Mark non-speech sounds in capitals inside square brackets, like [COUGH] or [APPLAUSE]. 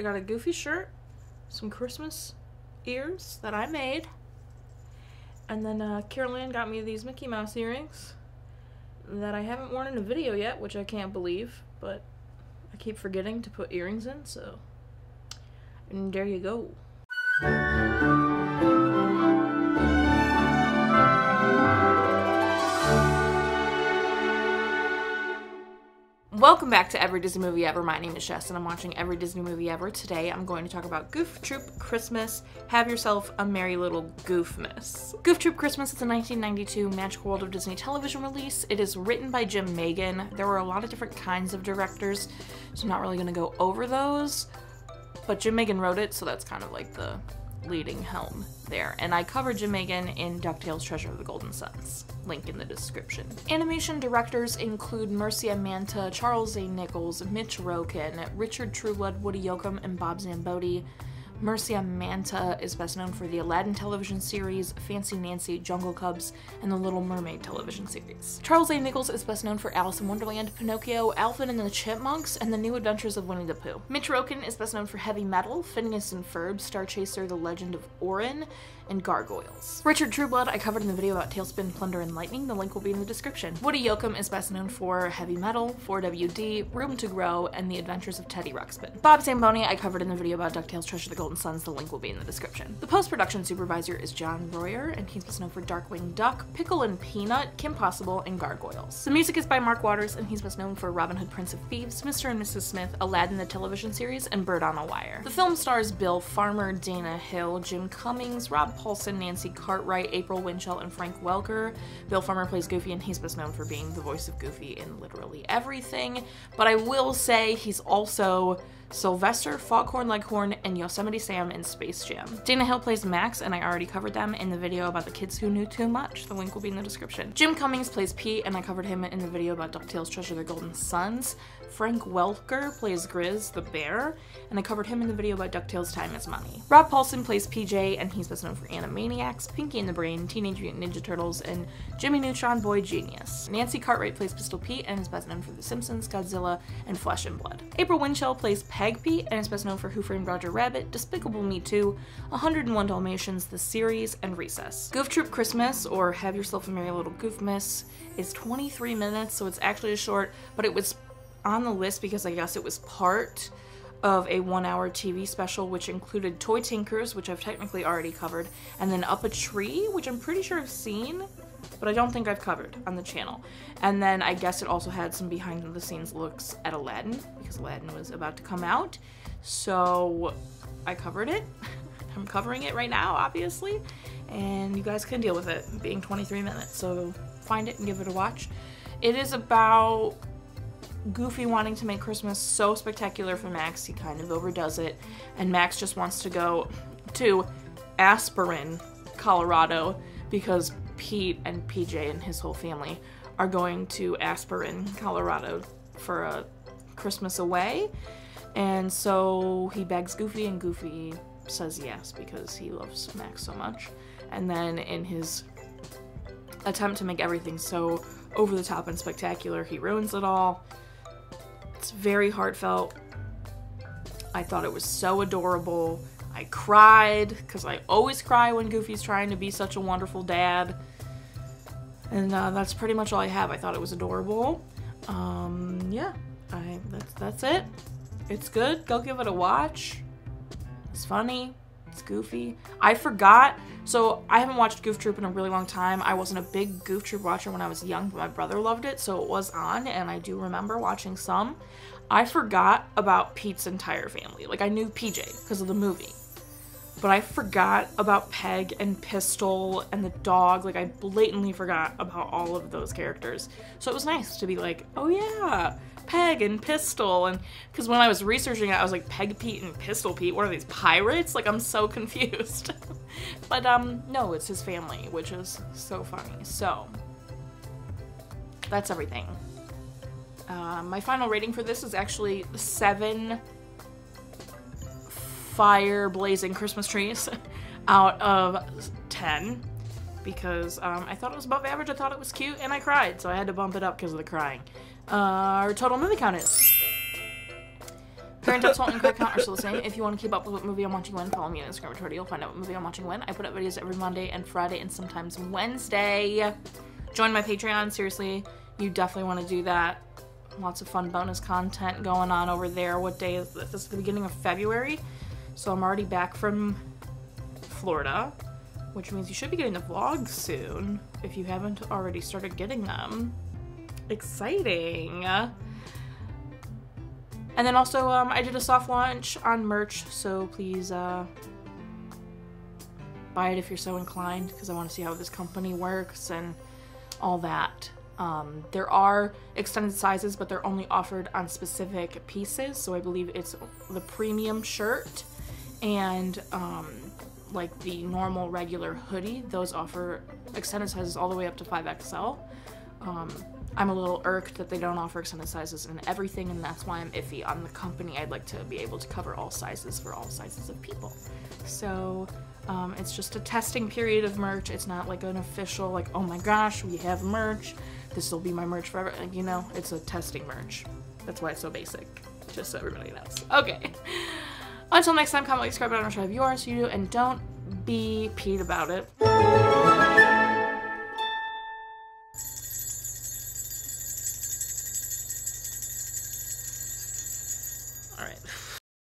I got a Goofy shirt, some Christmas ears that I made, and then uh, Carolyn got me these Mickey Mouse earrings that I haven't worn in a video yet, which I can't believe, but I keep forgetting to put earrings in, so. And there you go. Welcome back to Every Disney Movie Ever. My name is Jess and I'm watching Every Disney Movie Ever. Today I'm going to talk about Goof Troop Christmas. Have yourself a merry little Goofmas. Goof Troop Christmas is a 1992 Magical World of Disney television release. It is written by Jymn Magon. There were a lot of different kinds of directors, so I'm not really going to go over those. But Jymn Magon wrote it, so that's kind of like the leading helm there. And I covered Jymn Magon in DuckTales Treasure of the Golden Suns. Link in the description. Animation directors include Marcia Mantta, Charles A. Nichols, Mitch Rochon, Richard Trueblood, Woody Yocum, and Bob Zamboni. Marcia Mantta is best known for the Aladdin television series, Fancy Nancy, Jungle Cubs, and the Little Mermaid television series. Charles A. Nichols is best known for Alice in Wonderland, Pinocchio, Alvin and the Chipmunks, and the New Adventures of Winnie the Pooh. Mitch Rochon is best known for Heavy Metal, Phineas and Ferb, Star Chaser, The Legend of Orin, and Gargoyles. Richard Trueblood I covered in the video about TaleSpin, Plunder, and Lightning. The link will be in the description. Woody Yocum is best known for Heavy Metal, 4WD, Room to Grow, and The Adventures of Teddy Ruxpin. Bob Zamboni I covered in the video about DuckTales Treasure the Golden Suns. The link will be in the description. The post-production supervisor is John Boyer, and he's best known for Darkwing Duck, Pickle and Peanut, Kim Possible, and Gargoyles. The music is by Mark Watters, and he's best known for Robin Hood Prince of Thieves, Mr. and Mrs. Smith, Aladdin the television series, and Bird on a Wire. The film stars Bill Farmer, Dana Hill, Jim Cummings, Rob Paulsen, Nancy Cartwright, April Winchell, and Frank Welker. Bill Farmer plays Goofy, and he's best known for being the voice of Goofy in literally everything. But I will say he's also Sylvester, Foghorn Leghorn, and Yosemite Sam in Space Jam. Dana Hill plays Max, and I already covered them in the video about the kids who knew too much. The link will be in the description. Jim Cummings plays Pete, and I covered him in the video about DuckTales Treasure the Golden Suns. Frank Welker plays Grizz the bear, and I covered him in the video about DuckTales Time is Money. Rob Paulsen plays PJ, and he's best known for Animaniacs, Pinky and the Brain, Teenage Mutant Ninja Turtles, and Jimmy Neutron Boy Genius. Nancy Cartwright plays Pistol Pete, and is best known for The Simpsons, Godzilla, and Flesh and Blood. April Winchell plays Peg Pete, and is best known for Who Framed Roger Rabbit, Despicable Me 2, 101 Dalmatians, The Series, and Recess. Goof Troop Christmas, or Have Yourself a Merry Little Goofmas, is 23 minutes, so it's actually a short, but it was on the list because I guess it was part of a one hour TV special, which included Toy Tinkers, which I've technically already covered, and then Up a Tree, which I'm pretty sure I've seen, but I don't think I've covered on the channel. And then I guess it also had some behind the scenes looks at Aladdin, because Aladdin was about to come out. So I covered it. [LAUGHS] I'm covering it right now, obviously, and you guys can deal with it being 23 minutes. So find it and give it a watch. It is about Goofy wanting to make Christmas so spectacular for Max, he kind of overdoes it, and Max just wants to go to Aspen, Colorado, because Pete and PJ and his whole family are going to Aspen, Colorado for a Christmas away. And so he begs Goofy, and Goofy says yes because he loves Max so much. And then in his attempt to make everything so over the top and spectacular, he ruins it all. It's very heartfelt. I thought it was so adorable. I cried because I always cry when Goofy's trying to be such a wonderful dad. And uh, that's pretty much all I have. I thought it was adorable. Um, yeah, I that's that's it. It's good. Go give it a watch. It's funny. It's goofy. I forgot. So I haven't watched Goof Troop in a really long time. I wasn't a big Goof Troop watcher when I was young, but my brother loved it, so it was on, and I do remember watching some. I forgot about Pete's entire family. Like I knew PJ because of the movie. But I forgot about Peg and Pistol and the dog. Like I blatantly forgot about all of those characters. So it was nice to be like, oh yeah, Peg and Pistol. And because when I was researching it, I was like, Peg Pete and Pistol Pete, what are these pirates? Like I'm so [LAUGHS] confused. but um, no, it's his family, which is so funny. So that's everything. Uh, my final rating for this is actually seven fire blazing Christmas trees [LAUGHS] out of 10 because um, I thought it was above average, I thought it was cute, and I cried, so I had to bump it up because of the crying. Uh, our total movie count is Current Upsalt and card count are still the same. If you want to keep up with what movie I'm watching when, follow me on Instagram or Twitter. You'll find out what movie I'm watching when. I put up videos every Monday and Friday and sometimes Wednesday. Join my Patreon. Seriously, you definitely want to do that. Lots of fun bonus content going on over there. What day is this? This is the beginning of February. So I'm already back from Florida, which means you should be getting the vlogs soon if you haven't already started getting them. Exciting. And then also, um, I did a soft launch on merch, so please uh, buy it if you're so inclined, because I want to see how this company works and all that. Um, there are extended sizes, but they're only offered on specific pieces, so I believe it's the premium shirt and um, like the normal regular hoodie. Those offer extended sizes all the way up to 5XL. Um, I'm a little irked that they don't offer extended sizes and everything, and that's why I'm iffy on the company. I'd like to be able to cover all sizes for all sizes of people. So um, it's just a testing period of merch. It's not like an official, like, oh my gosh, we have merch. This will be my merch forever. You know, it's a testing merch. That's why it's so basic, just so everybody knows. Okay. Until next time, comment, like, subscribe, and I'll show yours, you do, and don't be Pete about it.